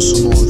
sonoro.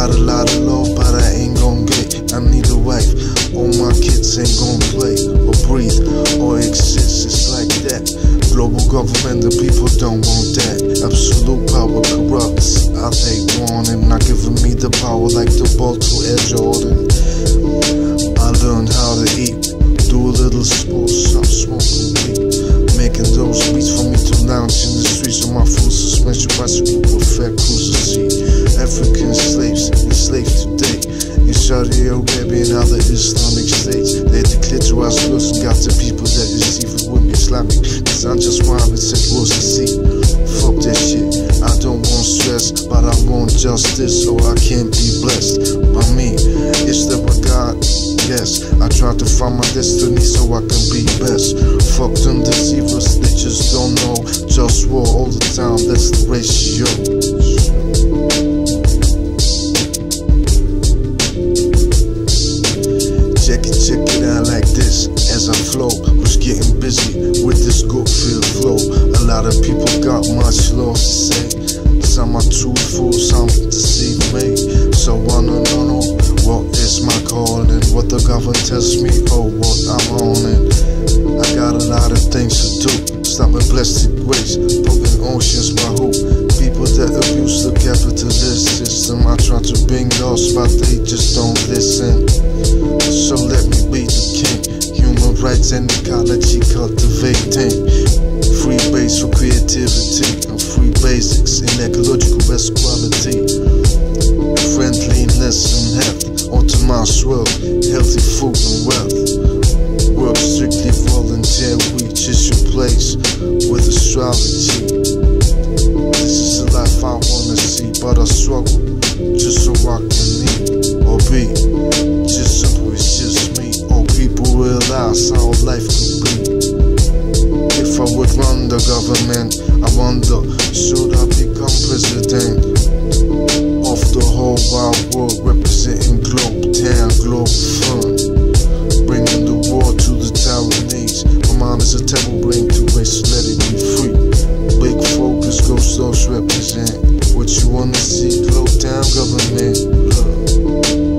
Got a lot of love, but I ain't gon' get. I need a wife. All my kids ain't gon' play or breathe or exist. It's like that. Global government, the people don't want that. Absolute power corrupts. I take warning, not giving me the power like the ball to Air Jordan. Saudi Arabia and other Islamic states. They declare to us first and got the people that deceive it with Islamic. Cause I'm just one with said was to see. Fuck that shit. I don't want stress, but I want justice so I can be blessed by me. Is there a God? Yes. I try to find my destiny so I can be best. Fuck them deceivers, they just don't know. Just war all the time, that's the ratio. Are truthful, some deceive me. So I don't know what is my calling. What the government tells me, oh, what I'm on. I got a lot of things to do. stop Stopping plastic waste, broken oceans by who? Ecological best quality. Friendliness and health, ultimate swell, healthy food and wealth. the government. I wonder, should I become president of the whole wide world, representing Globe Town, Globe fun, bringing the war to the Taiwanese. My mind is a temple brain to waste, let it be free. Big focus, go source represent. What you wanna see, Globe Town government. Love.